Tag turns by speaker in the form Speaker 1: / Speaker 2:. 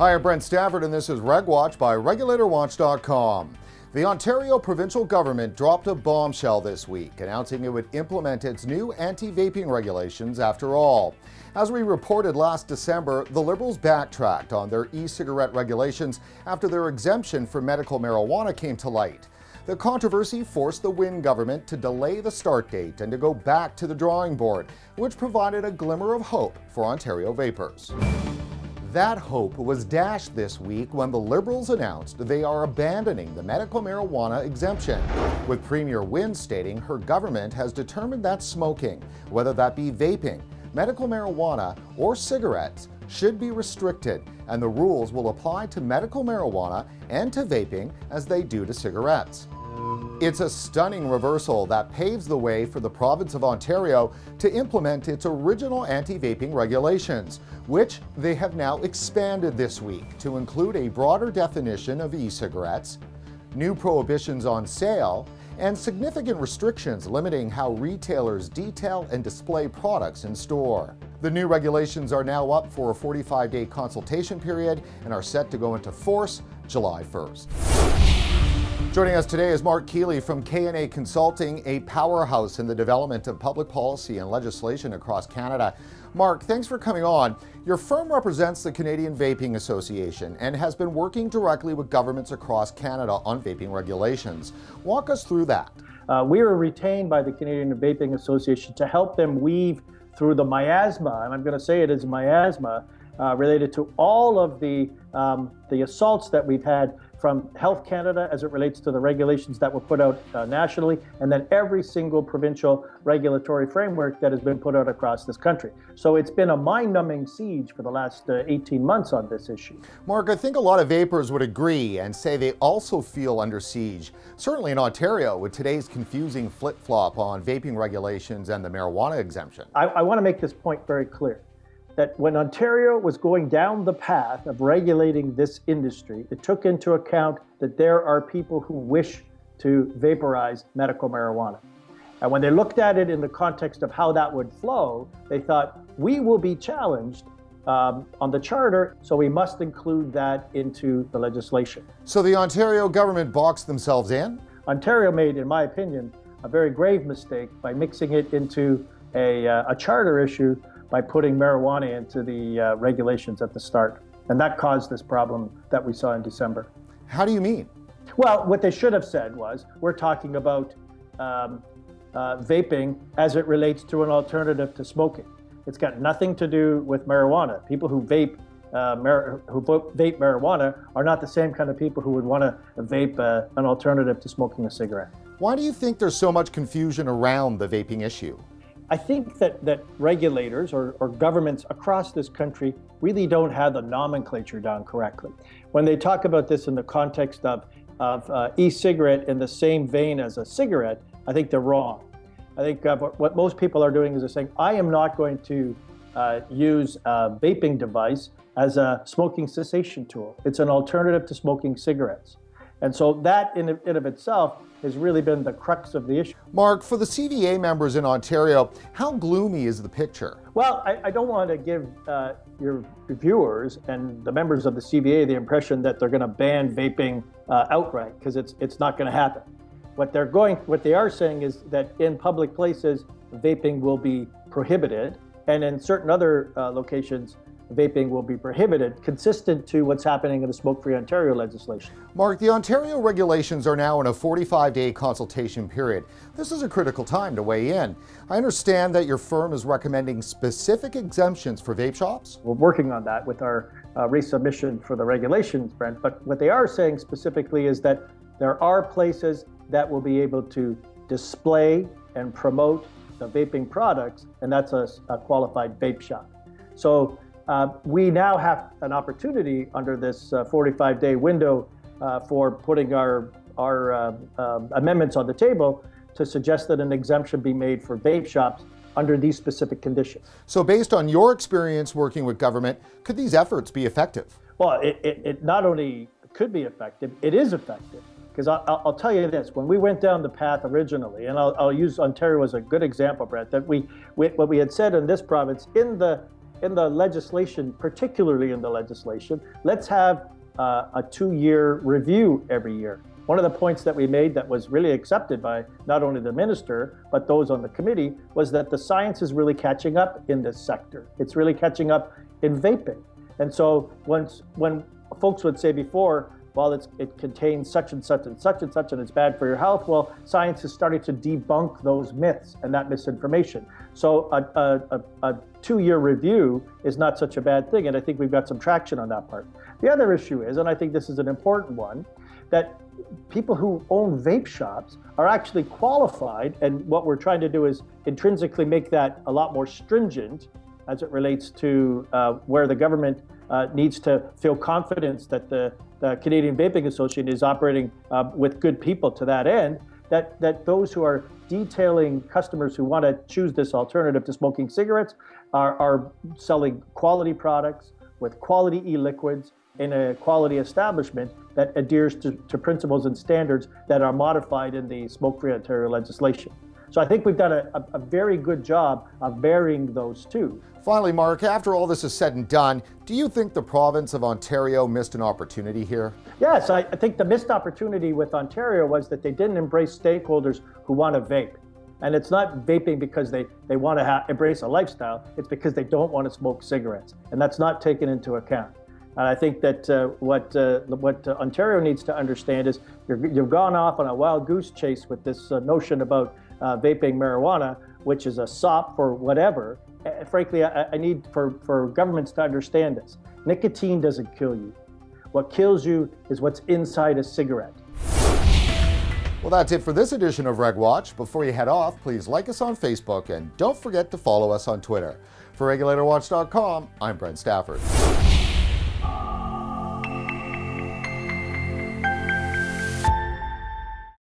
Speaker 1: Hi, I'm Brent Stafford, and this is RegWatch by RegulatorWatch.com. The Ontario provincial government dropped a bombshell this week, announcing it would implement its new anti vaping regulations after all. As we reported last December, the Liberals backtracked on their e cigarette regulations after their exemption for medical marijuana came to light. The controversy forced the Wynne government to delay the start date and to go back to the drawing board, which provided a glimmer of hope for Ontario vapers. That hope was dashed this week when the Liberals announced they are abandoning the medical marijuana exemption, with Premier Wynne stating her government has determined that smoking, whether that be vaping, medical marijuana, or cigarettes, should be restricted, and the rules will apply to medical marijuana and to vaping as they do to cigarettes. It's a stunning reversal that paves the way for the province of Ontario to implement its original anti-vaping regulations, which they have now expanded this week to include a broader definition of e-cigarettes, new prohibitions on sale, and significant restrictions limiting how retailers detail and display products in store. The new regulations are now up for a 45-day consultation period and are set to go into force July 1st. Joining us today is Mark Keeley from K&A Consulting, a powerhouse in the development of public policy and legislation across Canada. Mark, thanks for coming on. Your firm represents the Canadian Vaping Association and has been working directly with governments across Canada on vaping regulations. Walk us through that.
Speaker 2: Uh, we were retained by the Canadian Vaping Association to help them weave through the miasma, and I'm going to say it is miasma, uh, related to all of the, um, the assaults that we've had from Health Canada as it relates to the regulations that were put out uh, nationally, and then every single provincial regulatory framework that has been put out across this country. So it's been a mind numbing siege for the last uh, 18 months on this issue.
Speaker 1: Mark, I think a lot of vapers would agree and say they also feel under siege. Certainly in Ontario, with today's confusing flip flop on vaping regulations and the marijuana exemption.
Speaker 2: I, I want to make this point very clear that when Ontario was going down the path of regulating this industry, it took into account that there are people who wish to vaporize medical marijuana. And when they looked at it in the context of how that would flow, they thought, we will be challenged um, on the charter, so we must include that into the legislation.
Speaker 1: So the Ontario government boxed themselves in?
Speaker 2: Ontario made, in my opinion, a very grave mistake by mixing it into a, uh, a charter issue by putting marijuana into the uh, regulations at the start. And that caused this problem that we saw in December.
Speaker 1: How do you mean?
Speaker 2: Well, what they should have said was we're talking about um, uh, vaping as it relates to an alternative to smoking. It's got nothing to do with marijuana. People who vape uh, mar- who vape marijuana are not the same kind of people who would want to vape uh, an alternative to smoking a cigarette.
Speaker 1: Why do you think there's so much confusion around the vaping issue?
Speaker 2: I think that, that regulators or, or governments across this country really don't have the nomenclature down correctly. When they talk about this in the context of, of uh, e-cigarette in the same vein as a cigarette, I think they're wrong. I think uh, what most people are doing is they're saying, I am not going to uh, use a vaping device as a smoking cessation tool. It's an alternative to smoking cigarettes. And so that in, in of itself has really been the crux of the issue.
Speaker 1: Mark, for the CVA members in Ontario, how gloomy is the picture?
Speaker 2: Well, I, I don't want to give uh, your viewers and the members of the CVA the impression that they're going to ban vaping uh, outright because it's it's not going to happen. What they're going, what they are saying is that in public places, vaping will be prohibited, and in certain other uh, locations, vaping will be prohibited, consistent to what's happening in the Smoke Free Ontario legislation.
Speaker 1: Mark, the Ontario regulations are now in a 45 day consultation period. This is a critical time to weigh in. I understand that your firm is recommending specific exemptions for vape shops.
Speaker 2: We're working on that with our uh, resubmission for the regulations, Brent. But what they are saying specifically is that there are places that will be able to display and promote the vaping products, and that's a, a qualified vape shop. So uh, we now have an opportunity under this 45-day uh, window uh, for putting our, our amendments on the table to suggest that an exemption be made for vape shops under these specific conditions.
Speaker 1: So based on your experience working with government, could these efforts be effective?
Speaker 2: Well, it, it, it not only could be effective, it is effective. Because I'll, I'll, tell you this, when we went down the path originally, and I'll, I'll use Ontario as a good example, Brett, that we, we, what we had said in this province, in the in the legislation, particularly in the legislation, let's have uh, a two year review every year. One of the points that we made that was really accepted by not only the minister, but those on the committee, was that the science is really catching up in this sector. It's really catching up in vaping. And so once, when folks would say before, well, it contains such and such and such and such, and it's bad for your health. Well, science is starting to debunk those myths and that misinformation. So a, a, a, two-year review is not such a bad thing, and I think we've got some traction on that part. The other issue is, and I think this is an important one, that people who own vape shops are actually qualified, and what we're trying to do is intrinsically make that a lot more stringent as it relates to uh, where the government uh, needs to feel confidence that the, the Canadian Vaping Association is operating uh, with good people to that end, that, that those who are detailing customers who want to choose this alternative to smoking cigarettes are, are selling quality products with quality e-liquids in a quality establishment that adheres to, to principles and standards that are modified in the Smoke-Free Ontario legislation. So I think we've done a, a, very good job of varying those two.
Speaker 1: Finally, Mark, after all this is said and done, do you think the province of Ontario missed an opportunity here?
Speaker 2: Yes, I, I think the missed opportunity with Ontario was that they didn't embrace stakeholders who want to vape. And it's not vaping because they, they want to ha- embrace a lifestyle, it's because they don't want to smoke cigarettes. And that's not taken into account. And I think that uh, what uh, what uh, Ontario needs to understand is you have gone off on a wild goose chase with this uh, notion about uh, vaping marijuana, which is a sop for whatever. frankly, I, I need for, for governments to understand this. Nicotine doesn't kill you. What kills you is what's inside a cigarette.
Speaker 1: Well, that's it for this edition of Reg Watch. Before you head off, please like us on Facebook and don't forget to follow us on Twitter. For RegulatorWatch.com, I'm Brent Stafford.